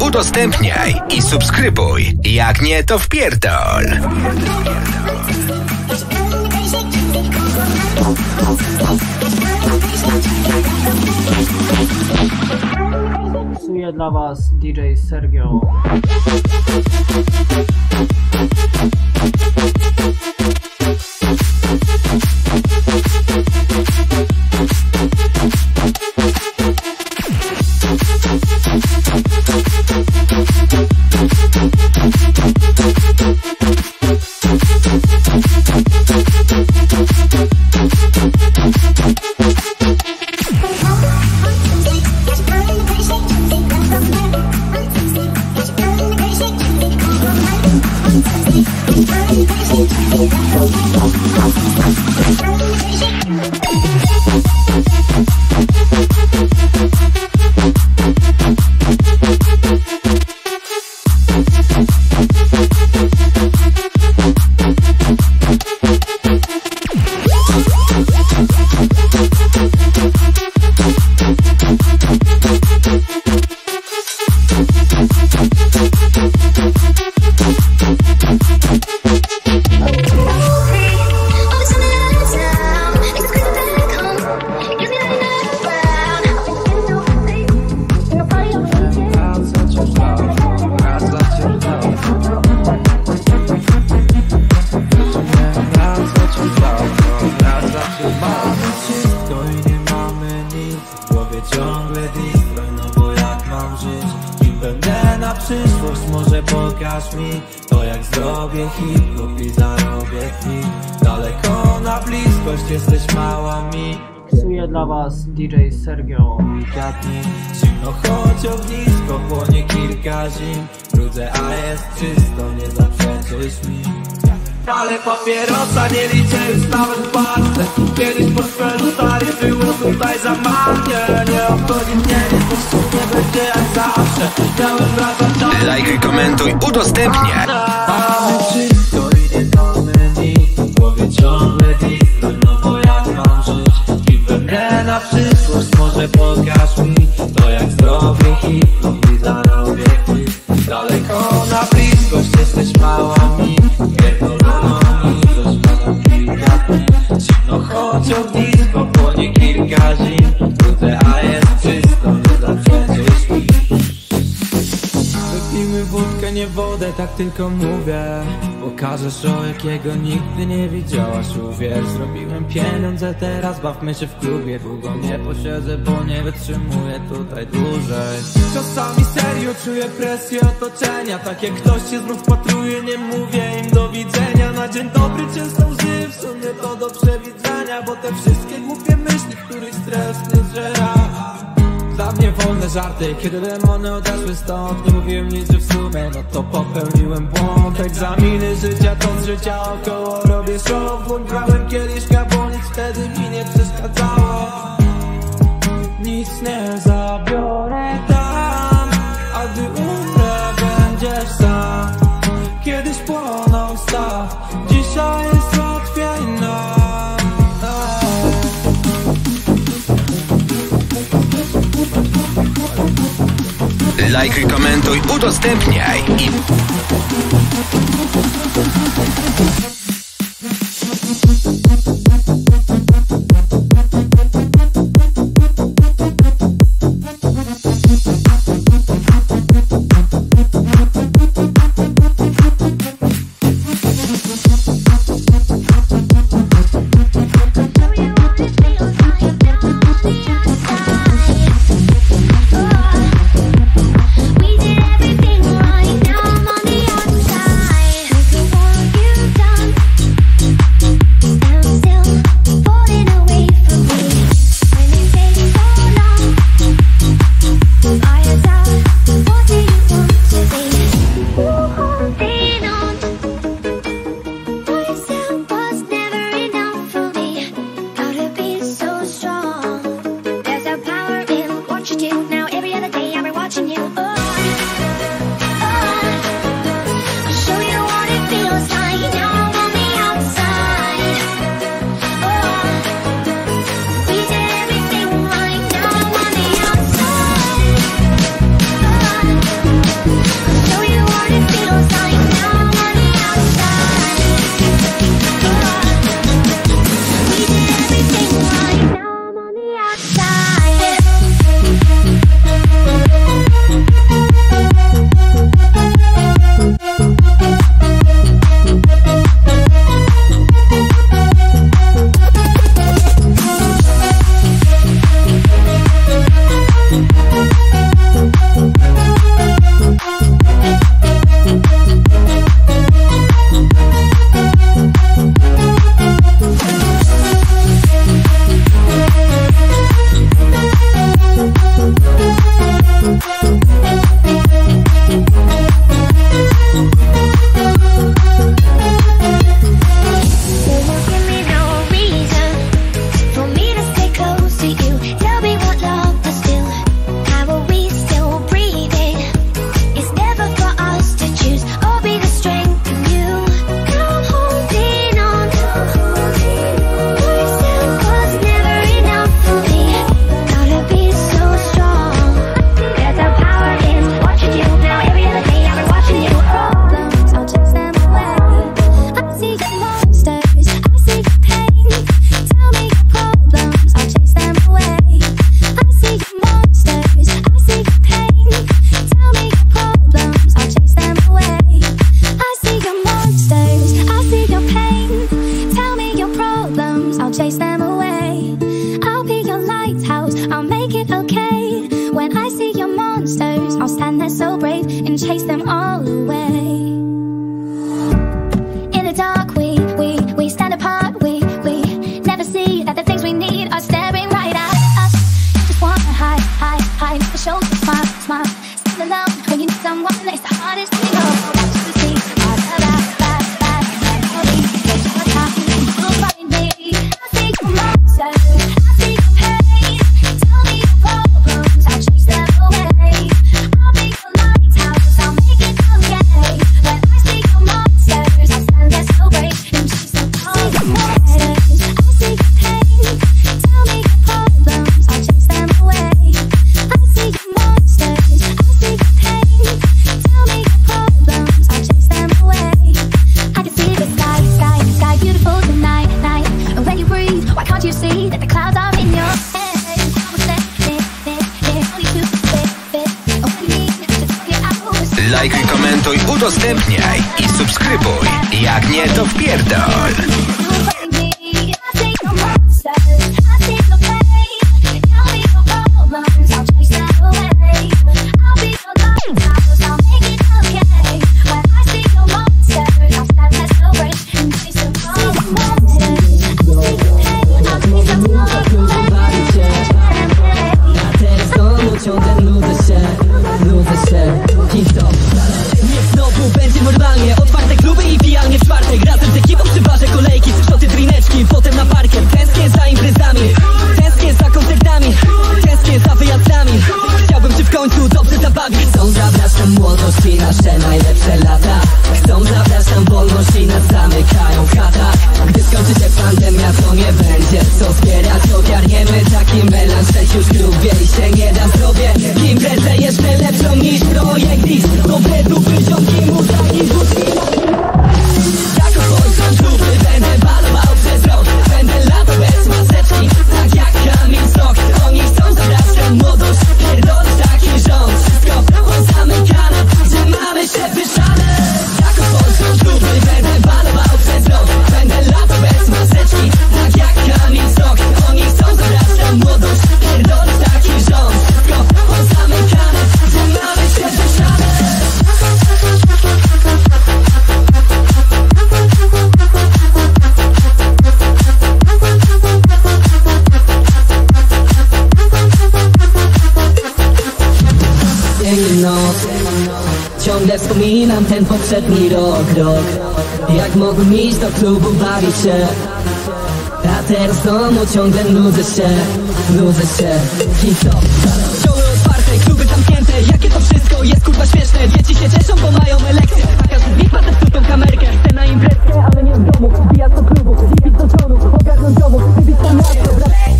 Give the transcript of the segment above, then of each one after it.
Udostępniaj i subskrybuj. Jak nie, to wpierdol. Psuje dla Was DJ Sergio. Płonie kilka zim. Brudzę, a jest czysto, nie zaprzeczysz mi. Ale papierosa nie liczę już nawet w parce Kiedyś po swemu stary było tutaj za marnie. Nie obchodzi mnie, nie będzie jak zawsze. Miałem wracać do Lajkuj, komentuj, udostępniaj. Mamy wszystko i nie mamy nic głowie ciągle disco, no bo jak mam żyć? Kim będę na przyszłość, może pokaż mi. To jak zrobię hip-hop jesteś mała mi Pierdolono mi, coś padam kilka dni. Zimno choć tak tylko mówię. Pokażę show, jakiego nigdy nie widziałaś, uwierz Zrobiłem pieniądze, teraz bawmy się w klubie. Długo nie posiedzę, bo nie wytrzymuję tutaj dłużej. Czasami serio czuję presję otoczenia. Tak jak ktoś się znów patruje, nie mówię im do widzenia. Na dzień dobry często łzy, w sumie to do przewidzenia Bo te wszystkie głupie myśli, których stres nie zżera dla mnie wolne żarty, kiedy demony odeszły stąd Nie mówiłem nic, że w sumie, no to popełniłem błąd. Egzaminy życia, to z życia około. Robię show W błąd brałem kieliszka, bo nic wtedy mi nie przeszkadzało. Nic nie zabiorę tam, a gdy umrę będziesz sam. Kiedyś płonął staw, dzisiaj jest Lajkuj, komentuj, udostępniaj i udostępniaj i subskrybuj. Jak nie, to wpierdol. przed mi rok, rok Jak mogłem iść do klubu, bawić się. A teraz domu ciągle nudzę się, nudzę się. Hip hop. Szkoły otwarte, kluby zamknięte Jakie to wszystko jest kurwa śmieszne. Dzieci się cieszą, bo mają elekcję A każdy z nich ma zepsutą kamerkę. Chcę na imprezkę, ale nie w domu. Wbijać do klubu, wbijać do tronu Ogarnąć domu, wybić tam miasto.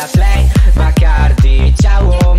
da play Bacardi, ciao.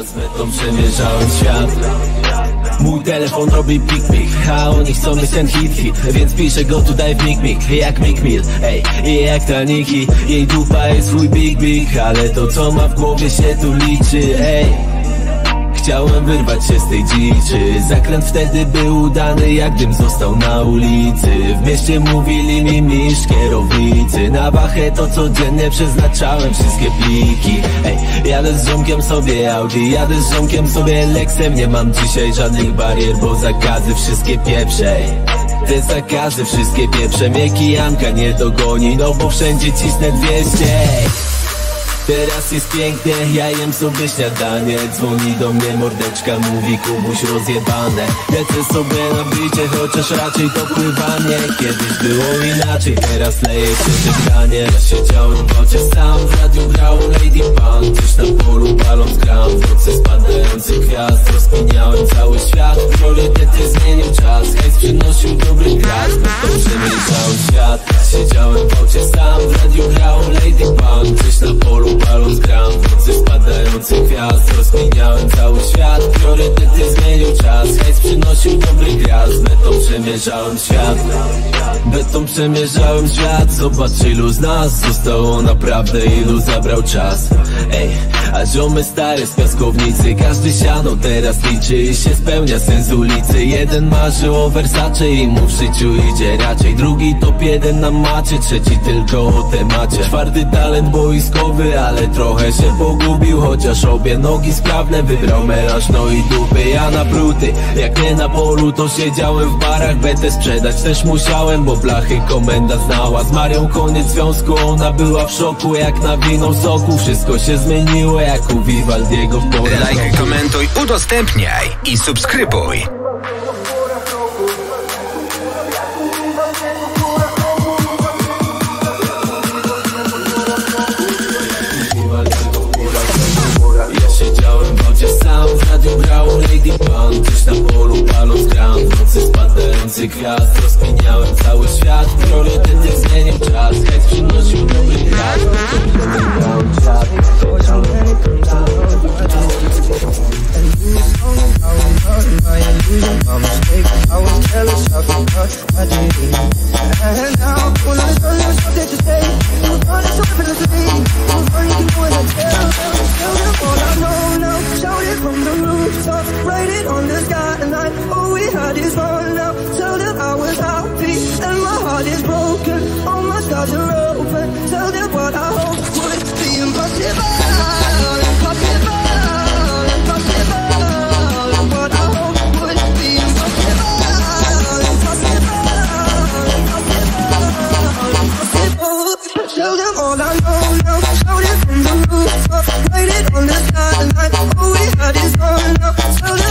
Gwiazd Metą przemierzałem świat. Mój telefon robi pik-pik A oni chcą mieć ten hit hit. Więc piszę go tutaj w mik-mik Jak Mick ej I jak ta Niki Jej dupa jest swój big big Ale to co ma w głowie się tu liczy, ej Chciałem wyrwać się z tej dziczy. Zakręt wtedy był udany jak został na ulicy. W mieście mówili mi misz kierownicy. Na wachę to codziennie przeznaczałem wszystkie pliki. Ej, jadę z ziomkiem sobie Audi Jadę z ziomkiem sobie Lexem. Nie mam dzisiaj żadnych barier, bo zakazy wszystkie pieprze. Ej, Te zakazy wszystkie pieprze. Mnie kijanka nie dogoni No bo wszędzie cisnę 200 Ej. Teraz jest pięknie, ja jem sobie śniadanie. Dzwoni do mnie mordeczka, mówi Kubuś rozjebane. Lecę sobie na bicie, chociaż raczej to pływanie. Kiedyś było inaczej, teraz leje się żegnanie Ja siedziałem w aucie sam, w radiu grał Lady Punk Gdzieś na polu paląc gram, w nocy spadający gwiazd Rozkminiałem cały świat, priorytety zmienił czas. Hejs przynosił dobry gwiazd, to przemierzałem świat. Siedziałem w aucie sam, w radiu grał Lady Punk Gdzieś na polu paląc gram, w nocy spadający gwiazd. Rozkminiałem cały świat, priorytety zmienił czas. Hejs przynosił dobry gwiazd, metą przemierzałem świat. Betą przemierzałem świat. Zobacz ilu z nas zostało naprawdę Ilu zabrał czas. Ej, a ziomy stare z piaskownicy. Każdy siano teraz liczy i się spełnia sens ulicy. Jeden marzy o Versace i mu w życiu idzie raczej. Drugi top jeden na macie, trzeci tylko o temacie. Czwarty talent boiskowy, ale trochę się pogubił Chociaż obie nogi sprawne wybrał melanż, no i dupy Ja na bruty, jak nie na polu to siedziałem w barach. Betę sprzedać też musiałem, bo blachy komenda znała. Z Marią koniec związku, ona była w szoku Jak nawinął soku, wszystko się zmieniło jak u Vivaldiego w porę Lajkuj, komentuj, udostępniaj i subskrybuj. Spadający gwiazd. Rozkminiałem cały świat, priorytety zmienił Oh.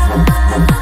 Thank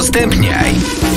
udostępniaj.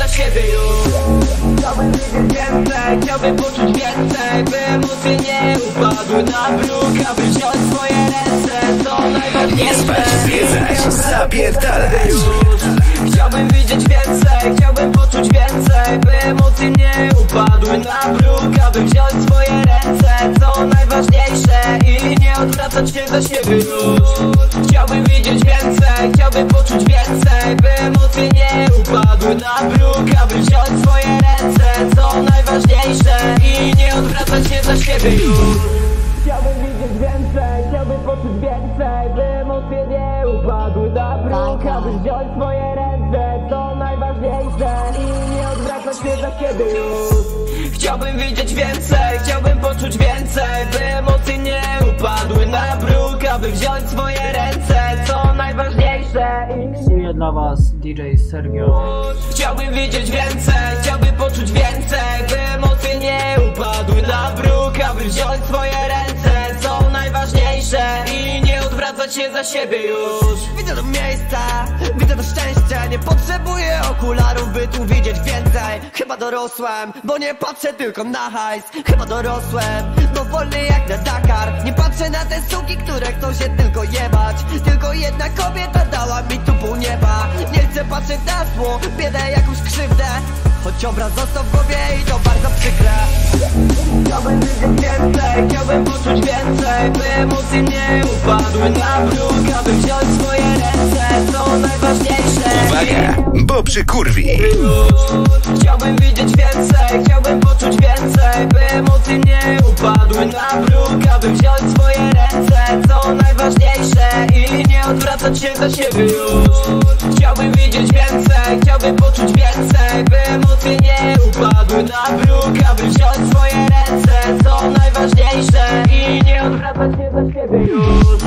dla siebie już. Chciałbym wiedzieć więcej, chciałbym poczuć więcej By emocje nie upadły na bruk Aby wziąć swoje ręce, to najważniejsze Nie spać, zwiedzać, zapierdalać Chciałbym widzieć więcej, chciałbym poczuć więcej By emocje nie upadły na bruk Aby wziąć swoje ręce, co najważniejsze I nie odwracać się do siebie już. Chciałbym widzieć więcej, chciałbym poczuć więcej By emocje nie upadły na bruk. Aby wziąć swoje ręce, co najważniejsze I nie odwracać się za siebie już. Chciałbym widzieć więcej, chciałbym poczuć więcej By emocje nie upadły na bruk Aby wziąć swoje ręce, to najważniejsze I Miksuję dla was DJ Sergio. Chciałbym widzieć więcej, chciałbym poczuć więcej By emocje nie upadły na bruk Aby wziąć swoje ręce, co najważniejsze I nie odwracać się za siebie już. Widzę to miejsce, widzę to szczęście Nie potrzebuję okularów, by tu widzieć więcej. Chyba dorosłem, bo nie patrzę tylko na hajs. Chyba dorosłem, no wolny jak na Dakar. Nie patrzę na te suki, które chcą się tylko jebać. Tylko jedna kobieta dała mi tu pół nieba. Nie chcę patrzeć na zło, biedę jakąś krzywdę. Choć obraz został w głowie i to bardzo przykre. Więcej, chciałbym poczuć więcej By emocje nie upadły na bruk Aby wziąć swoje ręce, co najważniejsze. Uwaga, bo przykurwi. Chciałbym widzieć więcej, chciałbym poczuć więcej By emocje nie upadły na bruk Aby wziąć swoje ręce, co najważniejsze I nie odwracać się za siebie już. Chciałbym widzieć więcej, chciałbym poczuć więcej By emocje nie upadły na bruk Aby wziąć swoje ręce, co najważniejsze I nie odwracać się za siebie już